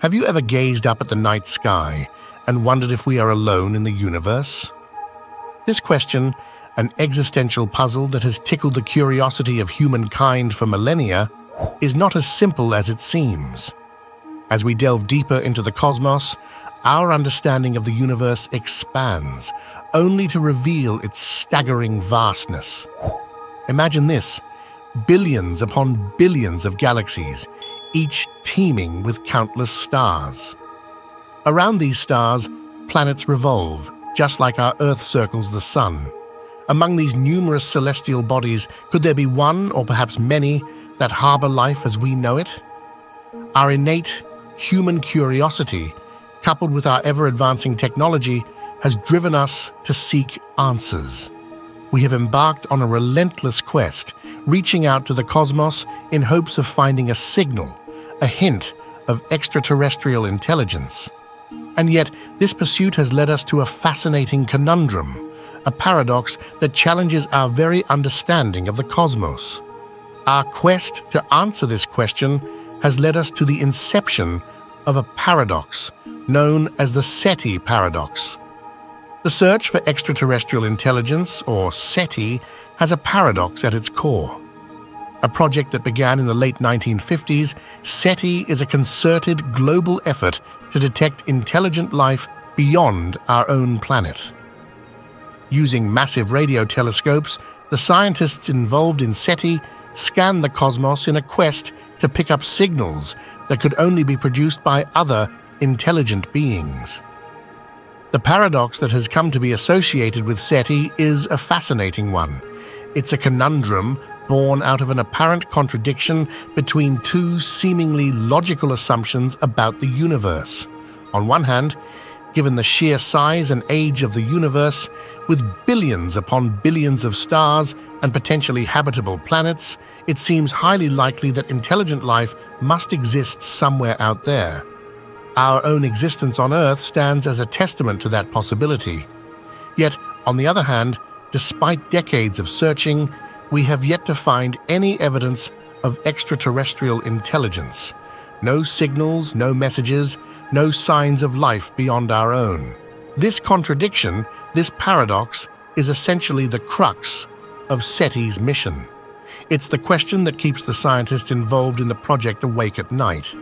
Have you ever gazed up at the night sky and wondered if we are alone in the universe? This question, an existential puzzle that has tickled the curiosity of humankind for millennia, is not as simple as it seems. As we delve deeper into the cosmos, our understanding of the universe expands, only to reveal its staggering vastness. Imagine this billions upon billions of galaxies, each teeming with countless stars. Around these stars, planets revolve, just like our Earth circles the Sun. Among these numerous celestial bodies, could there be one, or perhaps many, that harbour life as we know it? Our innate human curiosity, coupled with our ever advancing technology, has driven us to seek answers. We have embarked on a relentless quest, reaching out to the cosmos in hopes of finding a signal, a hint of extraterrestrial intelligence. And yet, this pursuit has led us to a fascinating conundrum, a paradox that challenges our very understanding of the cosmos. Our quest to answer this question has led us to the inception of a paradox known as the SETI paradox. The search for extraterrestrial intelligence, or SETI, has a paradox at its core. A project that began in the late 1950s, SETI is a concerted global effort to detect intelligent life beyond our own planet. Using massive radio telescopes, the scientists involved in SETI scan the cosmos in a quest to pick up signals that could only be produced by other intelligent beings. The paradox that has come to be associated with SETI is a fascinating one. It's a conundrum born out of an apparent contradiction between two seemingly logical assumptions about the universe. On one hand, given the sheer size and age of the universe, with billions upon billions of stars and potentially habitable planets, it seems highly likely that intelligent life must exist somewhere out there. Our own existence on Earth stands as a testament to that possibility. Yet, on the other hand, despite decades of searching, we have yet to find any evidence of extraterrestrial intelligence. No signals, no messages, no signs of life beyond our own. This contradiction, this paradox, is essentially the crux of SETI's mission. It's the question that keeps the scientists involved in the project awake at night.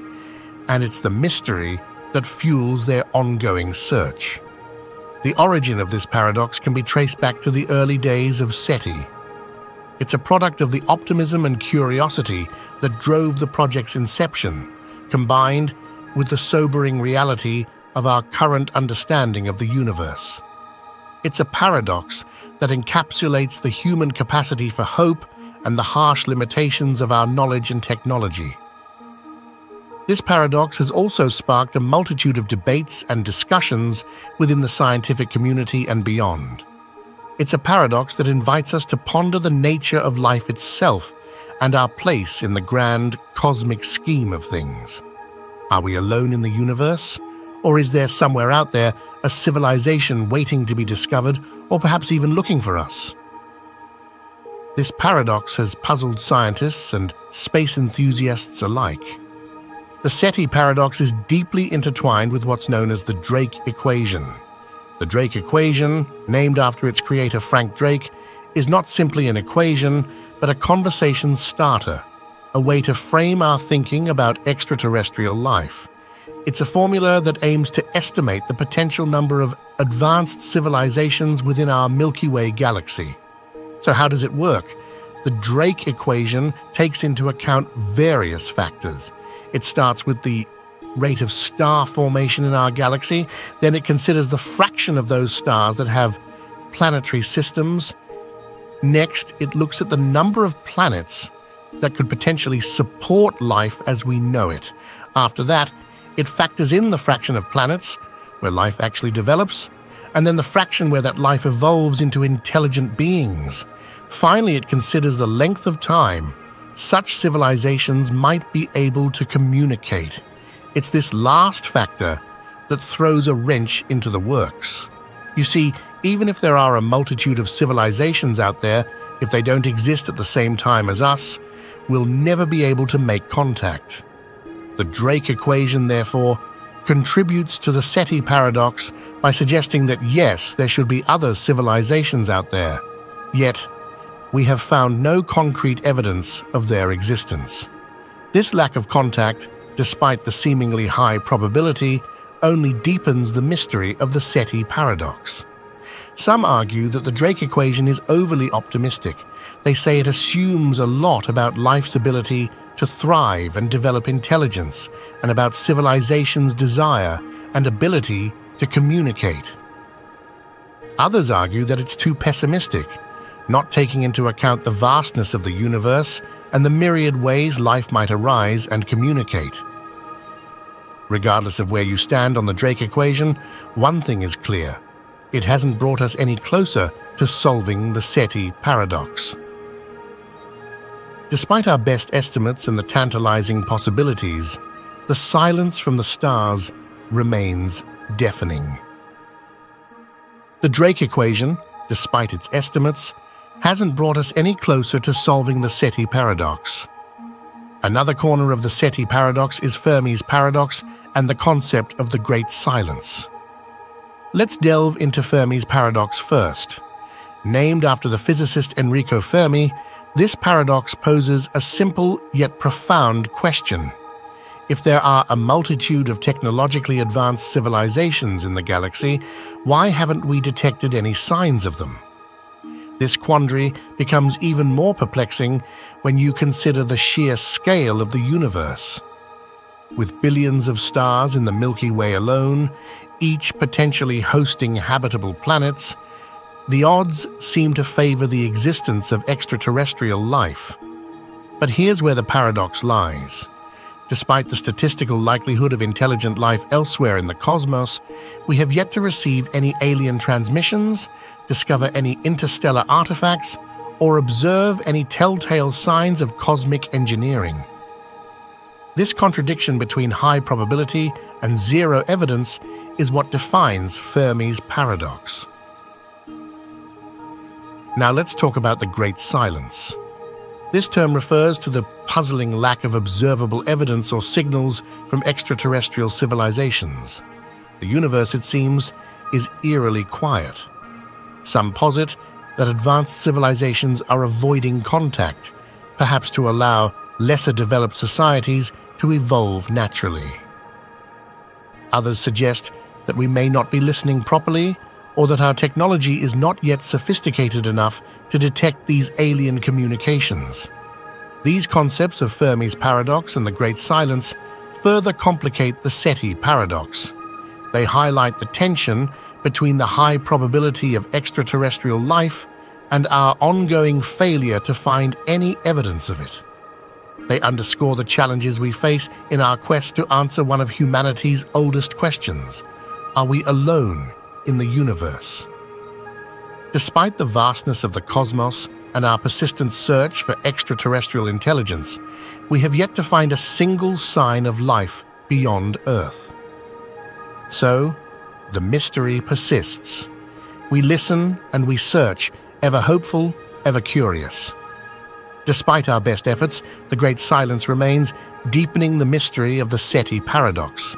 And it's the mystery that fuels their ongoing search. The origin of this paradox can be traced back to the early days of SETI. It's a product of the optimism and curiosity that drove the project's inception, combined with the sobering reality of our current understanding of the universe. It's a paradox that encapsulates the human capacity for hope and the harsh limitations of our knowledge and technology. This paradox has also sparked a multitude of debates and discussions within the scientific community and beyond. It's a paradox that invites us to ponder the nature of life itself and our place in the grand cosmic scheme of things. Are we alone in the universe? Or is there somewhere out there a civilization waiting to be discovered or perhaps even looking for us? This paradox has puzzled scientists and space enthusiasts alike. The SETI paradox is deeply intertwined with what's known as the Drake equation. The Drake equation, named after its creator Frank Drake, is not simply an equation, but a conversation starter, a way to frame our thinking about extraterrestrial life. It's a formula that aims to estimate the potential number of advanced civilizations within our Milky Way galaxy. So, how does it work? The Drake equation takes into account various factors. It starts with the rate of star formation in our galaxy, then it considers the fraction of those stars that have planetary systems. Next, it looks at the number of planets that could potentially support life as we know it. After that, it factors in the fraction of planets where life actually develops, and then the fraction where that life evolves into intelligent beings. Finally, it considers the length of time such civilizations might be able to communicate. It's this last factor that throws a wrench into the works. You see, even if there are a multitude of civilizations out there, if they don't exist at the same time as us, we'll never be able to make contact. The Drake equation, therefore, contributes to the SETI paradox by suggesting that yes, there should be other civilizations out there, yet we have found no concrete evidence of their existence. This lack of contact, despite the seemingly high probability, only deepens the mystery of the SETI paradox. Some argue that the Drake equation is overly optimistic. They say it assumes a lot about life's ability to thrive and develop intelligence, and about civilization's desire and ability to communicate. Others argue that it's too pessimistic, not taking into account the vastness of the universe and the myriad ways life might arise and communicate. Regardless of where you stand on the Drake equation, one thing is clear. It hasn't brought us any closer to solving the SETI paradox. Despite our best estimates and the tantalizing possibilities, the silence from the stars remains deafening. The Drake equation, despite its estimates, hasn't brought us any closer to solving the SETI paradox. Another corner of the SETI paradox is Fermi's paradox and the concept of the Great Silence. Let's delve into Fermi's paradox first. Named after the physicist Enrico Fermi, this paradox poses a simple yet profound question. If there are a multitude of technologically advanced civilizations in the galaxy, why haven't we detected any signs of them? This quandary becomes even more perplexing when you consider the sheer scale of the universe. With billions of stars in the Milky Way alone, each potentially hosting habitable planets, the odds seem to favor the existence of extraterrestrial life. But here's where the paradox lies. Despite the statistical likelihood of intelligent life elsewhere in the cosmos, we have yet to receive any alien transmissions, discover any interstellar artifacts, or observe any telltale signs of cosmic engineering. This contradiction between high probability and zero evidence is what defines Fermi's paradox. Now let's talk about the Great Silence. This term refers to the puzzling lack of observable evidence or signals from extraterrestrial civilizations. The universe, it seems, is eerily quiet. Some posit that advanced civilizations are avoiding contact, perhaps to allow lesser developed societies to evolve naturally. Others suggest that we may not be listening properly or that our technology is not yet sophisticated enough to detect these alien communications. These concepts of Fermi's paradox and the Great Silence further complicate the SETI paradox. They highlight the tension between the high probability of extraterrestrial life and our ongoing failure to find any evidence of it. They underscore the challenges we face in our quest to answer one of humanity's oldest questions Are we alone in the universe. Despite the vastness of the cosmos and our persistent search for extraterrestrial intelligence, we have yet to find a single sign of life beyond Earth. So, the mystery persists. We listen and we search, ever hopeful, ever curious. Despite our best efforts, the Great Silence remains, deepening the mystery of the SETI paradox.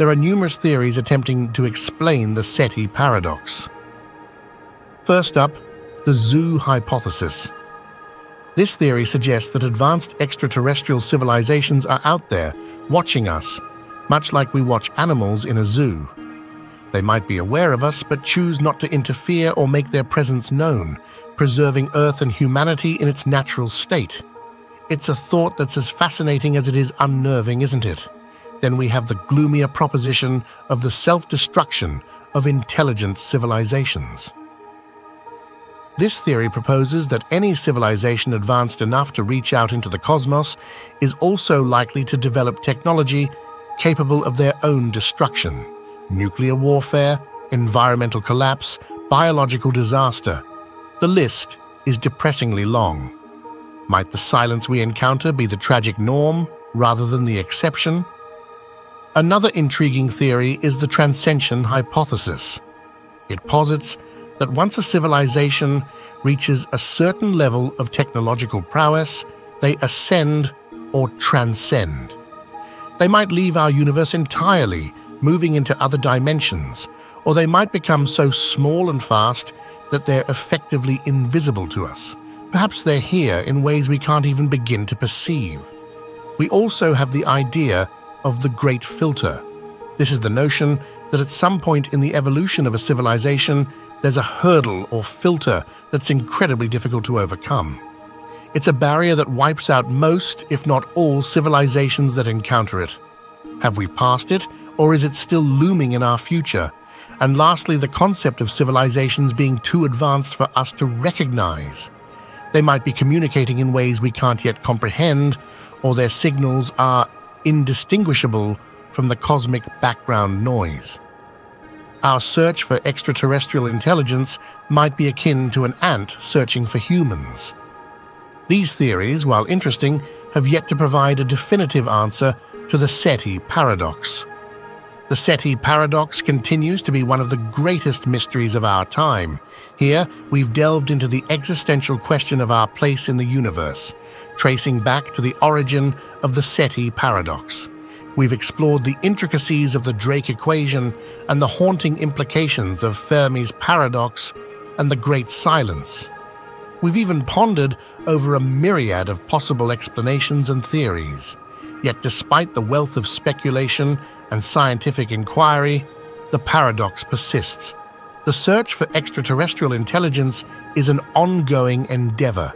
There are numerous theories attempting to explain the SETI paradox. First up, the zoo hypothesis. This theory suggests that advanced extraterrestrial civilizations are out there, watching us, much like we watch animals in a zoo. They might be aware of us, but choose not to interfere or make their presence known, preserving Earth and humanity in its natural state. It's a thought that's as fascinating as it is unnerving, isn't it? Then we have the gloomier proposition of the self-destruction of intelligent civilizations. This theory proposes that any civilization advanced enough to reach out into the cosmos is also likely to develop technology capable of their own destruction. Nuclear warfare, environmental collapse, biological disaster. The list is depressingly long. Might the silence we encounter be the tragic norm rather than the exception? Another intriguing theory is the transcension hypothesis. It posits that once a civilization reaches a certain level of technological prowess, they ascend or transcend. They might leave our universe entirely, moving into other dimensions, or they might become so small and fast that they're effectively invisible to us. Perhaps they're here in ways we can't even begin to perceive. We also have the idea of the Great Filter. This is the notion that at some point in the evolution of a civilization, there's a hurdle or filter that's incredibly difficult to overcome. It's a barrier that wipes out most, if not all, civilizations that encounter it. Have we passed it, or is it still looming in our future? And lastly, the concept of civilizations being too advanced for us to recognize. They might be communicating in ways we can't yet comprehend, or their signals are indistinguishable from the cosmic background noise. Our search for extraterrestrial intelligence might be akin to an ant searching for humans. These theories, while interesting, have yet to provide a definitive answer to the SETI paradox. The SETI paradox continues to be one of the greatest mysteries of our time. Here, we've delved into the existential question of our place in the universe, tracing back to the origin of the SETI paradox. We've explored the intricacies of the Drake equation and the haunting implications of Fermi's paradox and the Great Silence. We've even pondered over a myriad of possible explanations and theories. Yet, despite the wealth of speculation and scientific inquiry, the paradox persists. The search for extraterrestrial intelligence is an ongoing endeavor,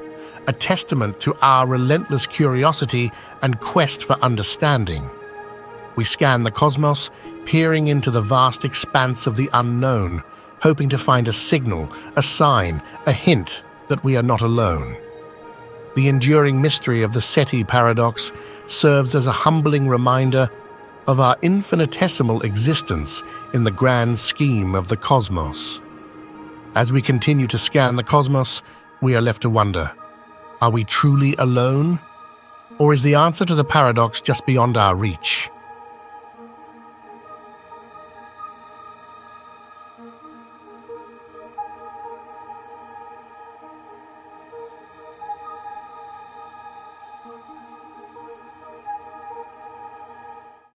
a testament to our relentless curiosity and quest for understanding. We scan the cosmos, peering into the vast expanse of the unknown, hoping to find a signal, a sign, a hint that we are not alone. The enduring mystery of the SETI paradox serves as a humbling reminder of our infinitesimal existence in the grand scheme of the cosmos. As we continue to scan the cosmos, we are left to wonder are we truly alone? Or is the answer to the paradox just beyond our reach?